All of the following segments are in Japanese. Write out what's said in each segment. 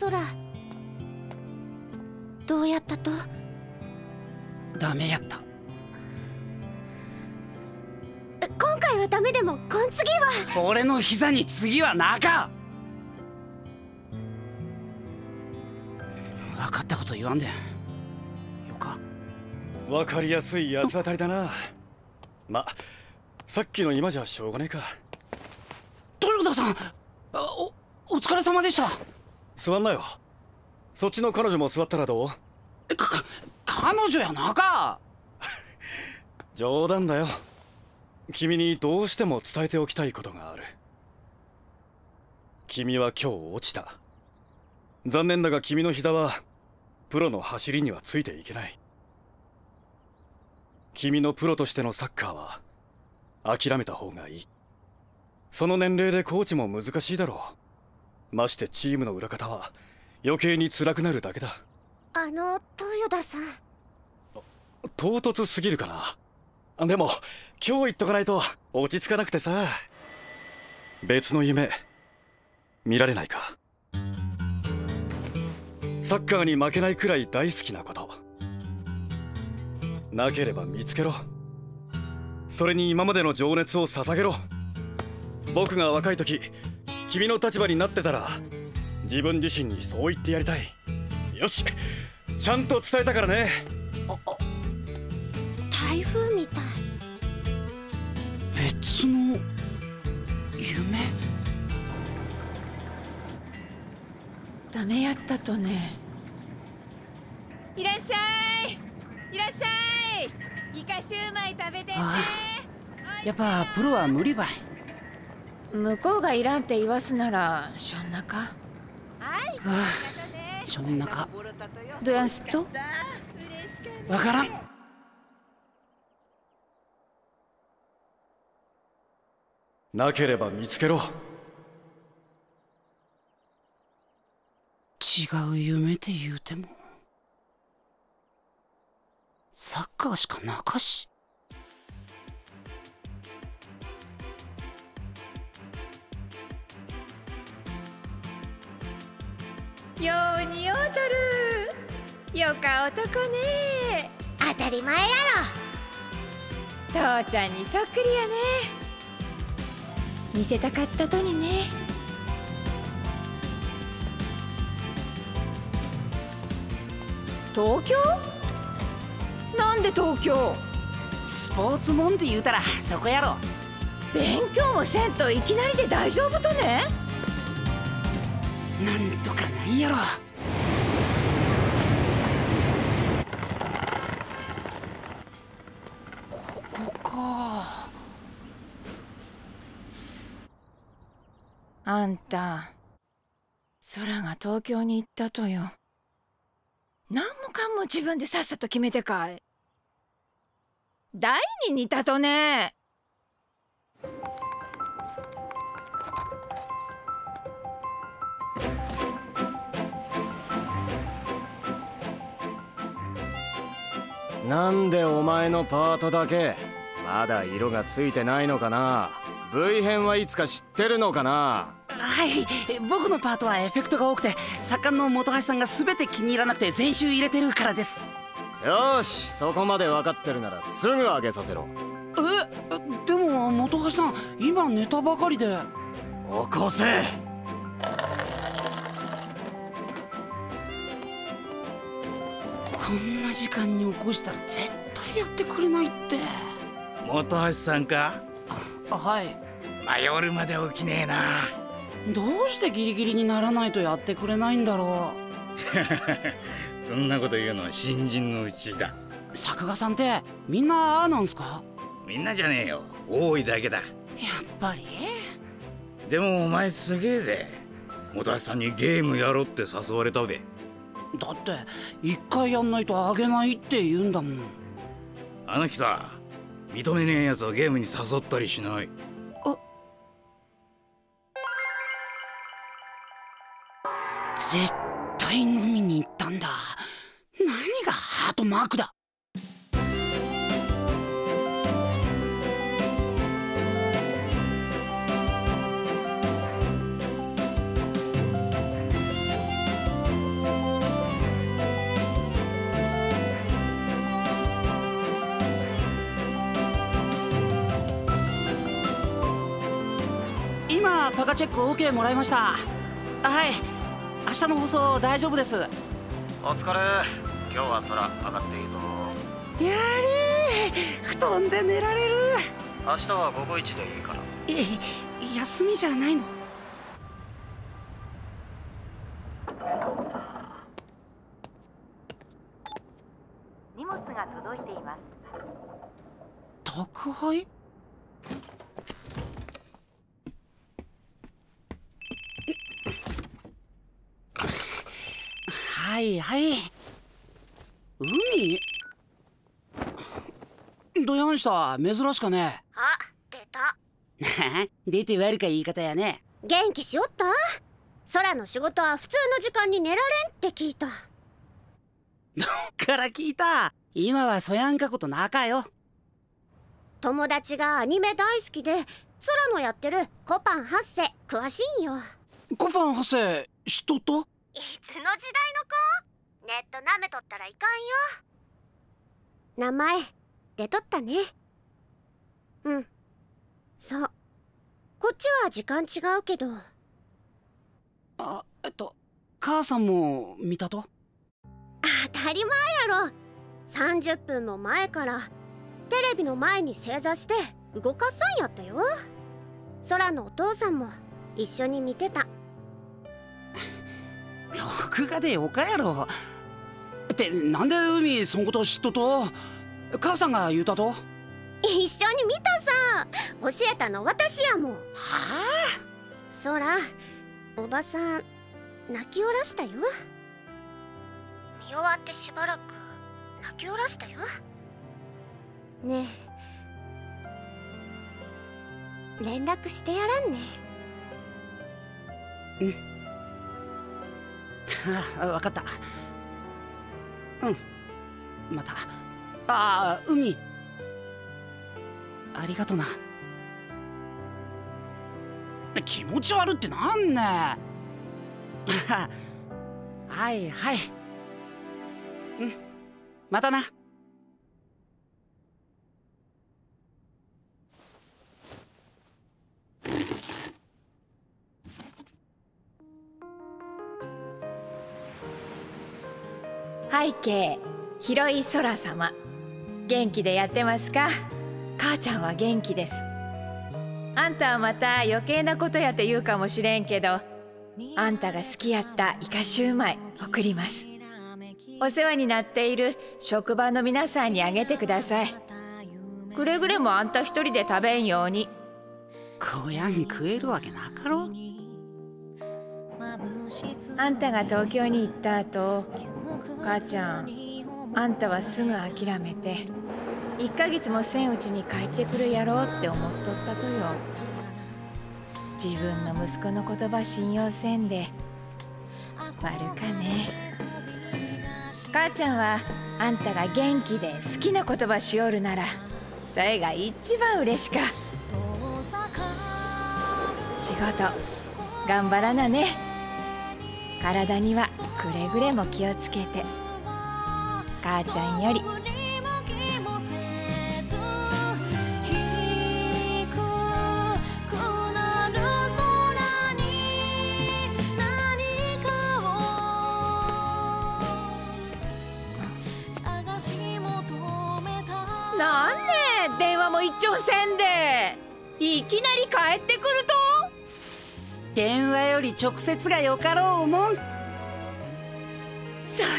空。どうやったと？ダメやった。今回はダメでもこん次は。俺の膝に次はなか分かったこと言わんで。よか。分かりやすい八つ当たりだな。まさっきの今じゃしょうがねえか。豊田さんおお疲れ様でした座んなよ。そっちの彼女も座ったらどう？か彼女やなか。冗談だよ。君にどうしても伝えておきたいことがある。君は今日落ちた。残念だが君の膝はプロの走りにはついていけない。君のプロとしてのサッカーは諦めた方がいい。その年齢でコーチも難しいだろうましてチームの裏方は余計に辛くなるだけだ。あの豊田さん。唐突すぎるかな。でも今日言っとかないと落ち着かなくてさ。別の夢見られないか。サッカーに負けないくらい大好きなこと。なければ見つけろ。それに今までの情熱を捧げろ。僕が若い時君の立場になってたら自分自身にそう言ってやりたい。よしちゃんと伝えたからね。台風みたい。別の夢？ダメやったとね。いらっしゃい。いらっしゃい。イカシューマイ食べてねやっぱプロは無理ばい向こうがいらんって言わすならしょんなか？はいはあ。しょんなか？どやんすっと？わからん。なければ見つけろ。違う夢って言うてもサッカーしかなかしよう似合うとる。よか男ね。当たり前やろ。父ちゃんにそっくりやね。見せたかったとにね。東京？なんで東京？スポーツもんって言うたらそこやろ。勉強もせんといきなりで大丈夫とね。なんとかなんやろここか。あんた空が東京に行ったとよ。何もかんも自分でさっさと決めてかい。誰に似たとね。なんでお前のパートだけまだ色がついてないのかな？V 編はいつか知ってるのかな？はい僕のパートはエフェクトが多くて作家の本橋さんが全て気に入らなくて全集入れてるからです。よしそこまで分かってるならすぐ上げさせろ。えでも本橋さん今寝たばかりで。起こせこんな時間に起こしたら絶対やってくれないって。本橋さんか？はい。まあ夜まで起きねえな。どうしてギリギリにならないとやってくれないんだろう。そんなこと言うのは新人のうちだ。作画さんってみんなああなんすか？みんなじゃねえよ。多いだけだ。やっぱり？でもお前すげえぜ。本橋さんにゲームやろって誘われたべだって一回やんないとあげないって言うんだもん。あの人は認めねえやつをゲームに誘ったりしない。あ。絶対飲みに行ったんだ。何がハートマークだパカチェック OK もらいました。はい。明日の放送大丈夫です。やお疲れ。今日は空上がっていいぞ。りー。布団で寝られる。明日は午後1でいいから。え休みじゃないの？荷物が届いています。宅配？はい。はい海？どやんした？珍しかね。あ出た。出て悪か言い方やね。元気しおった？空の仕事は普通の時間に寝られんって聞いた。から聞いた？今はそやんかこと仲よ。友達がアニメ大好きで空のやってるコパン8世詳しいんよ。コパン博士知っと？ったいつの時代の子？ネット舐めとったらいかんよ。名前出とったね。うん。そう。こっちは時間違うけど。あえっと母さんも見たと？当たり前やろ。30分も前からテレビの前に正座して動かさんやったよ。空のお父さんも一緒に見てた。録画でよかやろってなんで海そんこと知っと？と母さんが言うたと？は一緒に見たさ。教えたの私やもん。あ？空おばさん泣きおらしたよ。見終わってしばらく泣きおらしたよ。ねえ。連絡してやらんね。あ分かったうん。また。ああ海。ありがとな。気持ち悪ってなんね はいはい。うん。またな。背景広い空様。元気でやってますか？母ちゃんは元気です。あんたはまた余計なことやって言うかもしれんけどあんたが好きやったイカシューマイ送ります。お世話になっている職場の皆さんにあげてください。くれぐれもあんた一人で食べんように。こやん食えるわけなかろう。あんたが東京に行った後母ちゃんあんたはすぐ諦めて1ヶ月もせんうちに帰ってくるやろうって思っとったとよ。自分の息子の言葉信用せんで。悪かね。母ちゃんはあんたが元気で好きな言葉しおるならそれが一番嬉しか。仕事頑張らなね。体にはくれぐれも気をつけて。母ちゃんより。なんね電話も一丁せんで。いきなり帰ってくると電話より直接がよかろうもん。そ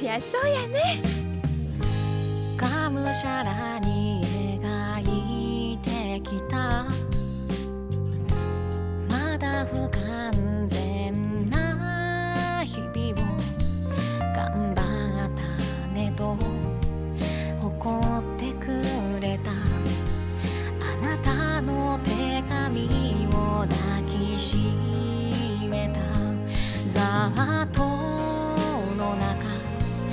りゃそうやね。がむしゃらに描いてきた。まだ不完全な日々を。頑張ったねと。誇ってくれた。あなたの手紙を抱きしめたざっとの中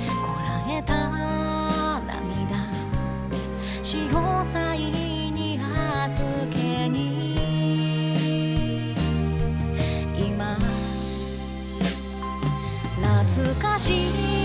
こらえた涙。潮騒に預けに。今懐かしい